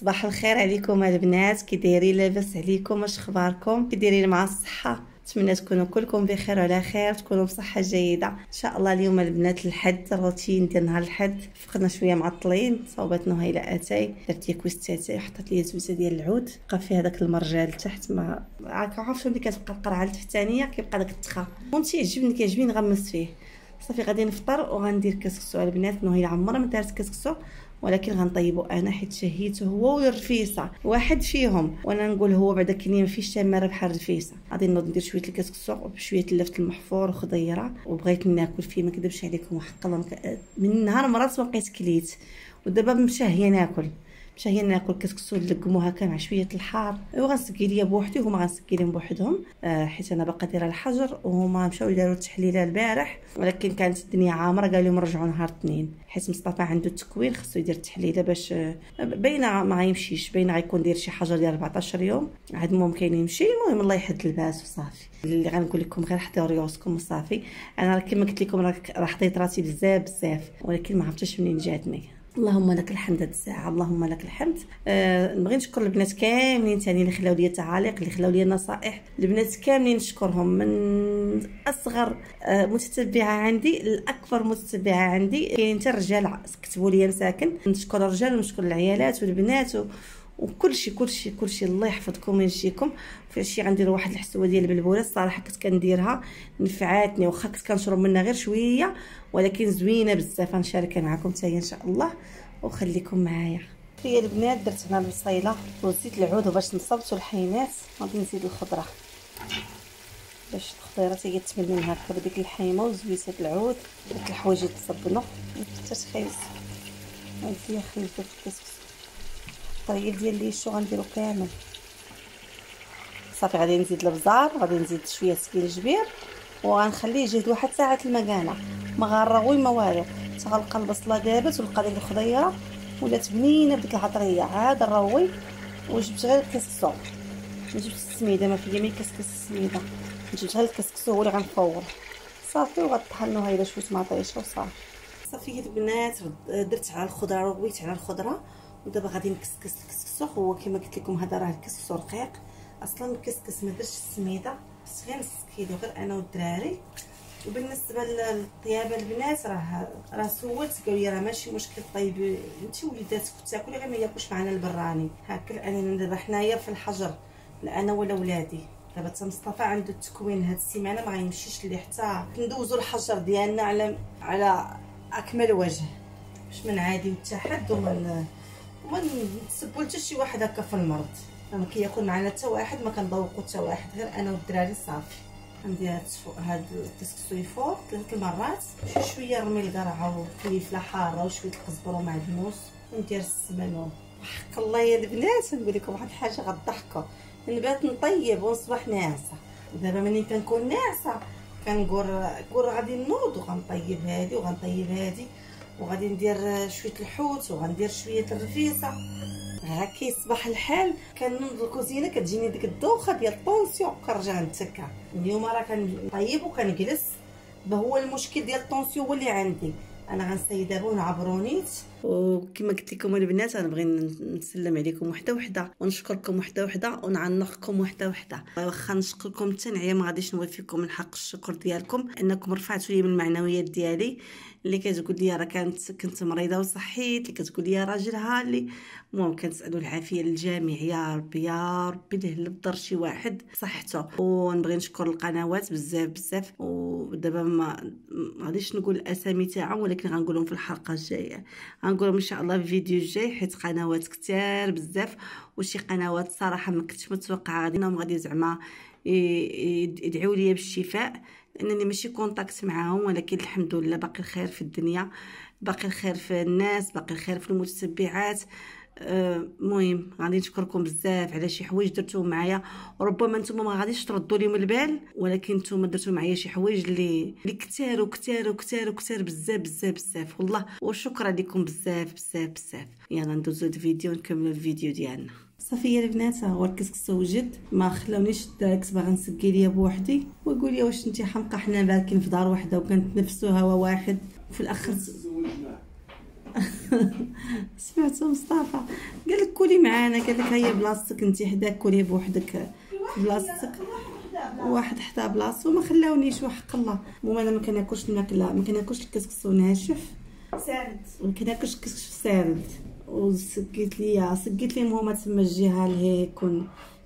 صباح الخير عليكم البنات كي دايرين لاباس عليكم اش اخباركم كي دايرين مع الصحة. نتمنى تكونوا كلكم بخير وعلى خير تكونوا بصحة جيدة. إن شاء الله اليوم البنات الحد الروتين ديال نهار الحد فقدنا شوية معطلين صوبات نهيله أتاي. درت لي كويس د أتاي حطيت لي زوزه ديال العود. بقى فيها داك المرجال تحت ما عارفه ملي كتبقى القرعة التحتانيه كيبقى داك التخا. المهم تيعجبني كيعجبني نغمس فيه. صافي غادي نفطر وغندير كسكسو البنات نهيله عمرها ما دارت كسكسو ولكن غنطيبو أنا حيت شهيته هو والرفيسة واحد فيهم. وأنا نقول هو بعدا كاينين ما فيش تماره بحال الرفيسه غادي نوض ندير شوية الكسكسو بشوية اللفت المحفور وخضيرة وبغيت ناكل فيه ما كذبش عليكم وحق الله من نهار مرضت ما بقيت كليت. ودابا مشاهيه ناكل. مشاهيه ناكل كسكسو نلقمو هكا مع شوية الحار. أيوا غنسقي ليا بوحدي وهما غنسقي لهم بوحدهم. آه حيت أنا باقا دايرة الحجر وهما مشاو يداروا التحليله البارح. ولكن كانت الدنيا عامرة قالوا لهم رجعوا نهار الاثنين حيت مصطفى عنده التكوين خصو يدير التحليلة باش آه باينه ما غيمشيش باينه غيكون داير شي حجر ديال 14 يوم. عاد ممكن يمشي المهم الله يحد الباس وصافي. اللي غنقول لكم غير حطيو ريوسكم وصافي. أنا كما قلت لكم راه حطيت راسي بزاف بزاف ولكن ما عرفتش منين جاتني. اللهم لك الحمد هاد الساعة اللهم لك الحمد. أه نبغي نشكر البنات كاملين ثاني اللي خلاو لي التعاليق اللي خلاو لي النصائح البنات كاملين نشكرهم من أصغر أه متتبعة عندي لأكبر متتبعة عندي. كاين حتى الرجال كتبوا لي مساكن. نشكر الرجال ونشكر العيالات والبنات و... وكل شيء كل شيء كل شيء الله يحفظكم ويجيكم في شي غندير واحد الحسوة ديال البلبوله الصراحة كنت كنديرها نفعاتني واخا كنت كنشرب منها غير شوية ولكن زوينة بزاف. غنشاركها معكم حتى إن شاء الله وخليكم معايا. هي البنات درت هنا البصيله وزيت العود باش نصبت الحينات غادي نزيد الخضرة. باش الخضيره تيجي تململ هكا بديك الحيمة وزويت العود درت الحوايج تصبنوا تتخيس هادي خليته في الكسكس الطريقة ديال لي شو غنديرو كامل. صافي غادي نزيد البزار غادي نزيد شوية سكينجبير وغنخليه يجهد واحد ساعة المكانة. ما غنروي ما والو. تغلقى البصلة دابت ولقى ديك الخضيرة ولات بنينه بديك العطرية. عاد نروي وجبت غير الكسكسو. جبت السميدة ما فيا ما كسكس السميدة. جبت غير الكسكسو هو اللي غنفور. صافي وغطحنو هايلة شوية مطيشة وصافي. صافي البنات درت على الخضرة رويت على الخضرة. ودابا غادي نكسكس الكسكسو هو كما قلت لكم هذا راه الكسكسو رقيق. أصلا الكسكس ما درتش السميدة بس غير كيلو غير أنا والدراري. وبالنسبة للطيابة البنات راه راه سولت قالوا لي راه ماشي مشكل. طيب انت وليداتك تاكلي؟ غير ما ياكلوش معنا البراني. هكا أنا دابا حنايا في الحجر لا أنا ولا ولادي. دابا حتى مصطفى عنده التكوين هاد السيمانة ما غيمشيش ليه. حتى ندوزو الحجر ديالنا على على أكمل وجه. باش من عادي ومن وما نسبوا حتى شي واحد هكا في المرض. ما كياكل معنا حتى واحد ما كنذوقوا حتى واحد. غير أنا والدراري صافي. غندير هاد هاد الكسكسو يفور ثلاث المرات. شي شوية نرمي القرعة وفلفله حاره وشوية القزبر ومعدنوس وندير السمن وحق الله يا البنات. نقول لكم واحد الحاجة غتضحكوا نبات نطيب ونصبح ناعسة. دابا ملي كنكون ناعسة كنقول نقول غادي نوض وغنطيب هادي وغنطيب هادي. وغادي ندير شوية الحوت وغندير شوية الرفيسة. هكا يصبح الحال. كنوض الكوزينة كتجيني ديك الدوخة ديال الطونسيون كنرجع نتكا اليوم راه كنطيب وكنجلس. هو المشكل ديال الطونسيون هو اللي عندي. أنا غنسيي دابا ونعبرو نيت وكما قلت لكم البنات غنبغي نسلم عليكم وحدة وحدة ونشكركم وحدة وحدة ونعنقكم وحدة وحدة. واخا نشكركم حتى نعيا ما غاديش نوفيكم من حق الشكر ديالكم أنكم رفعتوا لي من المعنويات ديالي. اللي كتقول لي راه كانت كنت مريضة وصحيت اللي كتقول لي راجلها اللي المهم كنسالوا العافية للجميع يا ربي يا ربي نهلب ضر شي واحد؟ صحته ونبغي نشكر القنوات بزاف بزاف ودابا ما غاديش نقول الأسامي تاعهم ولكن غنقولهم في الحلقة الجاية. غنقولهم إن شاء الله في الفيديو الجاي حيت قنوات كتار بزاف وشي قنوات صراحة ما كنتش متوقعة غادي غادي زعما يدعوا لي بالشفاء. لانني ماشي contact معاهم ولكن الحمد لله باقي الخير في الدنيا باقي الخير في الناس باقي الخير في المتتبعات. المهم آه غادي نشكركم بزاف على شي حوايج درتوهم معايا. وربما نتوما ما غاديش تردوا لي من البال ولكن نتوما درتو معايا شي حوايج اللي اللي كثار وكثار وكثار وكثار بزاف بزاف بزاف. والله وشكرا لكم بزاف بزاف بزاف. يلا ندوزو الفيديو ونكملوا الفيديو ديالنا. صافي يا البنات هو الكسكس وجد ما خلاونيش داكس باغا نسقي ليا بوحدي. ويقول لي واش انت حمقى حنا باقيين في دار وحده وكنتنفسوا هوا واحد. في الآخر سمعتو مصطفى. قال لك كولي معانا قال لك هيا بلاصتك انت حداك كولي بوحدك. بلاصتك. واحد حتى بلاصتو. ما خلاونيش وحق الله. المهم أنا ما كناكلش الماكله ما كناكلش الكسكسو ناشف سارد ما كناكلش الكسكسو سارد وسقيت ليا سقيت لي ماما تما الجهة لهيك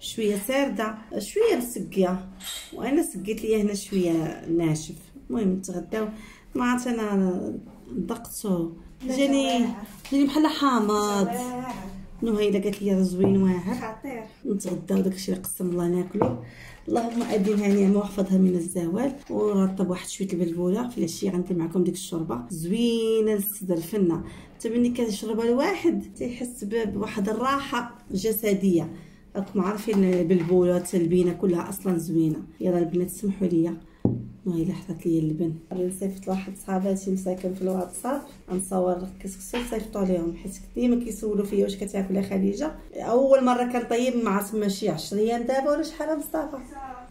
شوية ساردة شوية مسقيه وأنا سقيت ليا هنا شوية ناشف. المهم تغداو ما عرفت أنا ضقتو جاني جاني بحال حامض. نهيله قالت لي زوين واعر. خطير. نتغداو داكشي اللي قسم الله ناكلو. اللهم اديمها نعمه واحفظها من الزوال ورطب واحد شوية البلبولة. في العشية غندير معكم ديك الشوربه زوينة للصدر فنة. حتى ملي كنشربها الواحد تيحس بواحد الراحة جسدية. راكم عارفين البلبولة التلبينه كلها أصلا زوينة. يلا البنات سمحوا لي اللي حطات لي اللبن صيفط لواحد صحاباتي مساكن في الواتساب غنصور كسكسو صيفطوا ليهم حيت ديما كيسولوا فيا واش كتاكل يا خديجة. أول مرة كنطيب مع تما شي 10 أيام دابا ولا شحال مصطفى.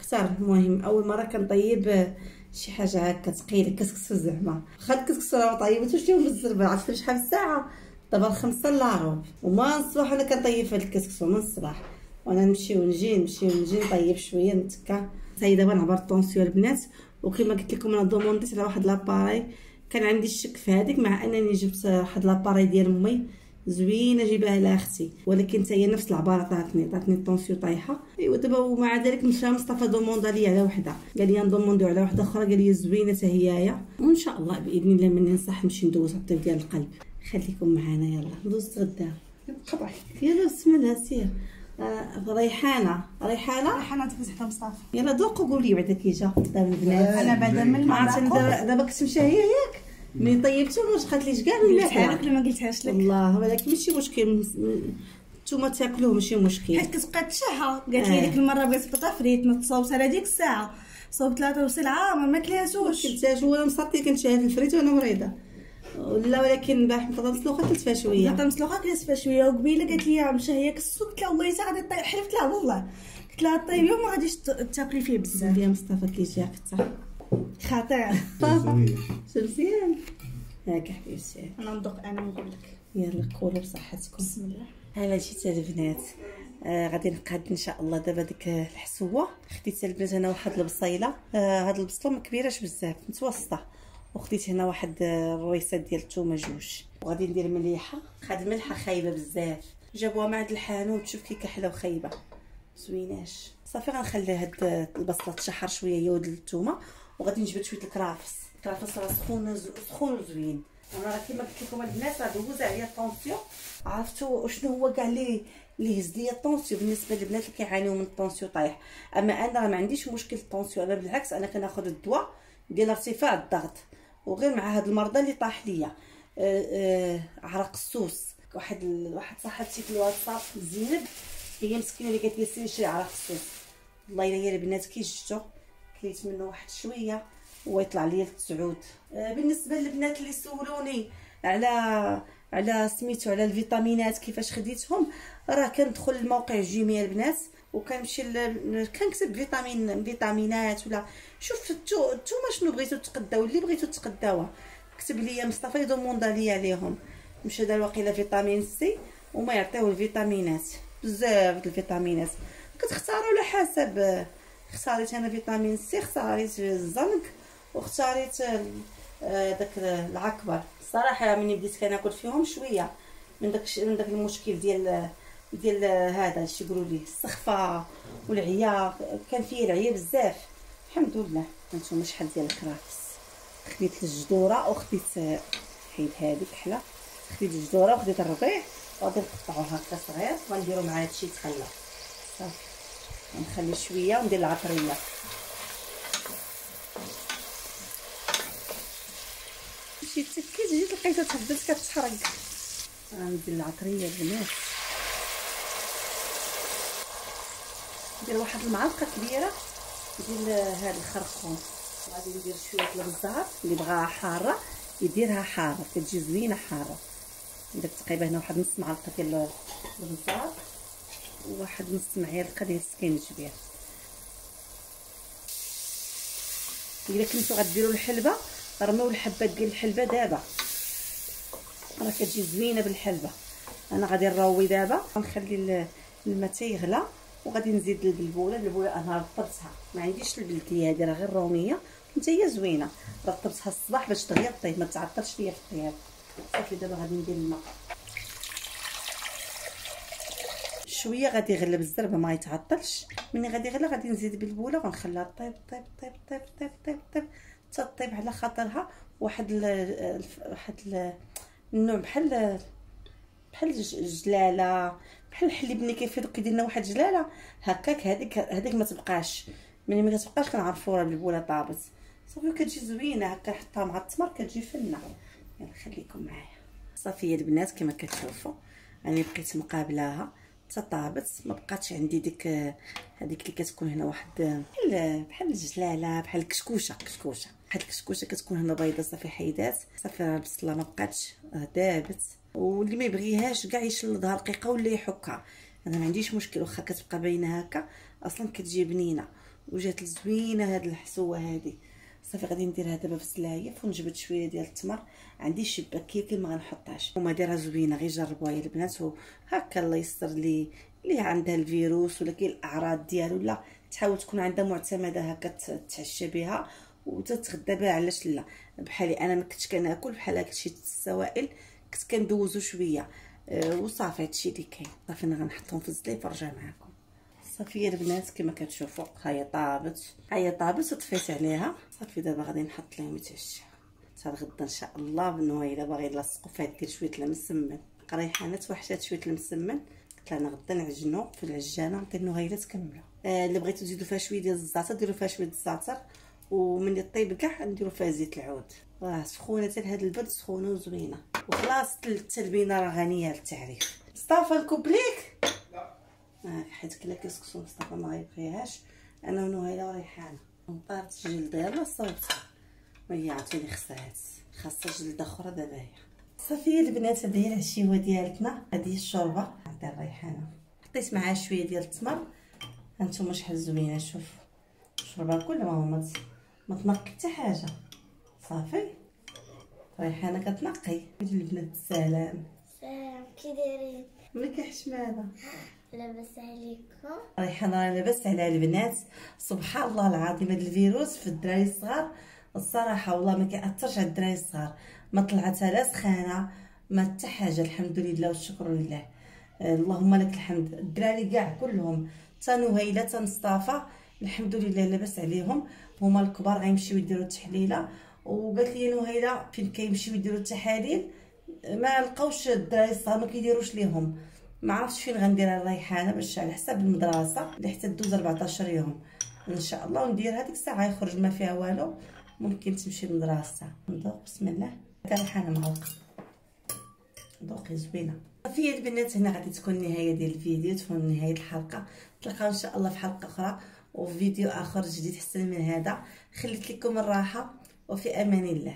كثر المهم أول مرة كنطيب شي حاجة هكا ثقيله كسكسو زعما خد كسكسو راه طيبته شتيهم بالزربة عرفتي شحال الساعة؟ دابا الخمسة إلا ربع وما الصباح أنا كنطيب في هاد الكسكسو من الصباح وأنا نمشي ونجي نمشي ونجي نطيب شوية نتكا. هاي دابا نعبر ال tension البنات وكما قلت لكم أنا demandit على واحد l'appareil كان عندي الشك في هذيك مع أنني جبت واحد l'appareil ديال امي زوينه جيبها لاختي ولكن حتى هي نفس العبارة عطاتني عطاتني ال tension طايحة. أيوا دابا ومع ذلك مشى مصطفى demanda لي على وحدة. قال لي ن demandو على وحدة أخرى قال لي زوينة حتى هيايا وإن شاء الله بإذن الله مني نصح نمشي ندوز الطيب ديال القلب. خليكم معنا يلا. ندوز تغدا يلا بسم الله سير. ريحانة. ريحانة؟ ريحانة تفوز حتى مصطفى. يلا دوقوا قولي بعدا كي جا قدام البنات أنا بعدا من ما عرفت دابا دابا كنت مشاهية ياك. ملي طيبتو واش قالت ليش كاع قلتها لك ولا ما قلتهاش لك؟ والله ولكن ماشي مشكل. نتوما تاكلوه ماشي مشكل. حيت كتبقى تشهى قالت لي ديك المرة بغيت بطا فريت نتصاوبت على ديك الساعة. صوب ثلاثة وسلعه ما ماكلهاش كنتاش ولا مصطي كنشاهد الفريت وأنا مريضة. لا ولكن البارح بطاطا مسلوقة كلت فيها شوية. بطاطا مسلوقة كلت فيها شوية. وقبيلة قالت لي مشى كسو قلت لها والله حتى غادي طيب حلفت لها والله. قلت لها طيب اليوم ما غاديش تاكلي فيه بزاف. يا مصطفى كي جا حتى خطير مزيان هاك حبيبتي. أنا ندوق أنا نقول لك. يلا كولوا بصحتكم. بسم الله. هلا جيت البنات. آه غادي نقاد إن شاء الله دابا ديك الحسوة. خديت البنات هنا واحد البصيلة. آه هاد البصله ما كبيراش بزاف. متوسطة. وخديت هنا واحد الرويسات ديال الثومه جوج. وغادي ندير مليحة. هاد الملحة خايبة بزاف. جابوها مع هاد الحانوت. شوف كي كحلة وخايبة. زويناش. صافي غنخلي هاد البصلة تشحر شوية. هي وداك الثومه وغادي نجبد شوية الكرافس. الكرافس راه سخون سخون وزوين. أنا راه كيما قلت لكم البنات راه دوز عليا ال tension عرفتوا شنو هو كاع لي اللي هز ليا ال tension بالنسبة للبنات اللي كيعانيو من ال tension طايح. أما أنا ما عنديش مشكل ال tension أنا بالعكس أنا كناخذ الدواء ديال ارتفاع الضغط. وغير مع هاد المرضى اللي طاح ليا. آه آه عرق السوس. واحد واحد صاحبتي في الواتساب زينب هي مسكينة اللي قالت لي سيري شري عرق السوس. والله إلا هي البنات كي جبتو كليت منه واحد شوية ويطلع لي التسعود آه بالنسبة للبنات اللي سولوني على على سميتو على الفيتامينات كيفاش خديتهم راه كندخل الموقع جوميا البنات وكنمشي كنكتب فيتامين فيتامينات ولا شوف نتوما شنو بغيتو تقداو؟ اللي بغيتو تقداوه. كتب لي مصطفى demanda لي عليهم. مشى دار واقيلا فيتامين C وما يعطيو الفيتامينات. بزاف الفيتامينات. كتختاروا على حسب. اختاريت أنا فيتامين C اختاريت الزنك واختاريت داك العكبر. الصراحه ملي بديت كناكل فيهم شوية من داك من داك المشكل ديال ديال هذا شي يقولوا ليه السخفة والعيا كان فيه العيا بزاف. الحمد لله. هانتوما شحال ديال الكرافس خديت الجدورة وخديت حيد هذيك حلا خديت الجدورة وخديت الربيع. وغادي نقطعوه هكا صغير ونديرو مع هادشي يتخلى. صافي. نخلي شوية وندير العطرية. مشيت تكيت جيت لقيتها تهبط كتحرق. غندير العطرية البنات ندير واحد المعلقة كبيرة ديال هذا الخرقوم. وغادي ندير شوية البزار اللي بغاها حارة يديرها حارة كتجي زوينة حارة. ندير تقريبا هنا واحد نص معلقة ديال البزار وواحد نص معلقه ديال السكينجبير الا كنتو غديروا الحلبة رميو الحبات ديال الحلبة دابا. راه كتجي زوينة بالحلبة. أنا غادي نروي دابا. غنخلي الماء تيغلى. وغادي نزيد البلبوله البلبوله أنا رطبتها. ما عنديش البلديه هادي راه غير روميه. انت هي زوينه. رطبتها الصباح باش دغيا طيب ما تعطلش ليا في الطياب. صافي دابا غادي ندير الماء. شوية غادي يغلب الزربه ما يتعطلش. ملي غادي يغلى غادي نزيد بالبوله وغنخليها طيب طيب طيب طيب طيب طيب طيب. تطيب على خاطرها واحد ال واحد النوع بحال بحال جلالة بحال الحليب ملي كيفيض كيدير لنا واحد جلالة هكاك هذيك هذيك ما تبقاش. ملي ما كتبقاش كنعرفوا راه البوله طابت. صافي كتجي زوينة هكا نحطها مع التمر كتجي فنة. يلا خليكم معايا. صافي البنات كما كتشوفوا راني بقيت مقابلاها. طابت ما بقاتش عندي ديك هذيك اللي كتكون هنا واحد بحال بحال الجلاله بحال الكشكوشه كشكوشة. بحال الكشكوشة كتكون هنا بيضة صافي حيدات. صافي البصله ما بقاتش دابت واللي ما يبغيهاش كاع يشلضها رقيقه ولا يحكها. أنا ما عنديش مشكل واخا كتبقى باينة هكا. أصلا كتجي بنينة. وجات زوينه هاد الحسوة هادي. صافي غادي نديرها دابا في السلايف ونجبد شوية ديال التمر. عندي شباك كيكل ما غنحطهاش. وما دايره زوينة غير جربوها يا البنات. هكا الله يستر لي. اللي عندها الفيروس ولا كاين الأعراض ديالو لا. تحاول تكون عندها معتمدة هكا تتعشى بها وتتغدى بها علاش لا؟ بحالي أنا ما كنتش كناكل بحال هكا شي السوائل. كنت كندوزو شوية. أه وصافي هادشي اللي كاين. صافي أنا غنحطهم في الزليف ونرجع معكم صافي البنات كما كتشوفوا هي طابت. هي طابت وطفيت عليها. صافي دابا غادي نحط لهم يتعشى. حتى الغدا إن شاء الله بنويله باغي يلصقوا فيها دير شوية المسمن ريحانات وحشات شوية المسمن قلت لها غدا نعجنو في العجانة ندير نهيله تكملوا آه اللي بغيتو تزيدوا فيها شوية ديال الزعتر ديروا فيها شوية الزعتر. ومن طيب كاع نديروا فيها زيت العود. راه سخونة حتى لهاد البرد سخونة وزوينة. وخلاص التلبينه راه غنية للتعريف. مصطفى نكوبليك لا. آه حيت كلا كيسكسو مصطفى ما غيبغيهاش. أنا ونهيله وريحانه طارت جلد يلاه صوبتها وهي عاوتاني خسرات خاصها جلدة أخرى دابا هي صافي البنات هذه هي العشيوة ديالتنا هذه الشوربة. تاع الريحانه حطيت معها شوية ديال التمر. هانتوما شحال زوينة شوف. الشوربة كلها ما ما تنقي حتى حاجة. صافي. ريحانه كتنقي. البنات؟ السلام سلام كي دايرين؟ ملك حشماده لاباس عليكم. ريحانه لاباس على البنات. سبحان الله العظيم هذا الفيروس في الدراري الصغار الصراحة والله ما كيأثرش على الدراري الصغار. ما طلعتها لا سخانة ما حتى حاجة الحمد لله والشكر لله. اللهم لك الحمد. الدراري كاع كلهم تا نهيلة مصطفى الحمد لله لاباس عليهم. هما الكبار غيمشيو يديروا التحليلة. وقالت لي نهيله فين كيمشيو يديروا التحاليل ما لقاوش الدراري الصغار ما كيديروش ليهم. ما عرفتش فين غنديرها الريحانه باش على حساب المدرسة حتى دوز 14 يوم. إن شاء الله وندير هذيك الساعة يخرج ما فيها والو. ممكن تمشي للمدرسه نذوق بسم الله. ريحانه معلقه ذوقي زوينة. صافي البنات هنا غادي تكون النهاية ديال الفيديو تكون نهاية الحلقة. نتلاقاو إن شاء الله في حلقة أخرى وفي فيديو آخر جديد حسن من هذا. خليت لكم الراحة. وفي أمان الله.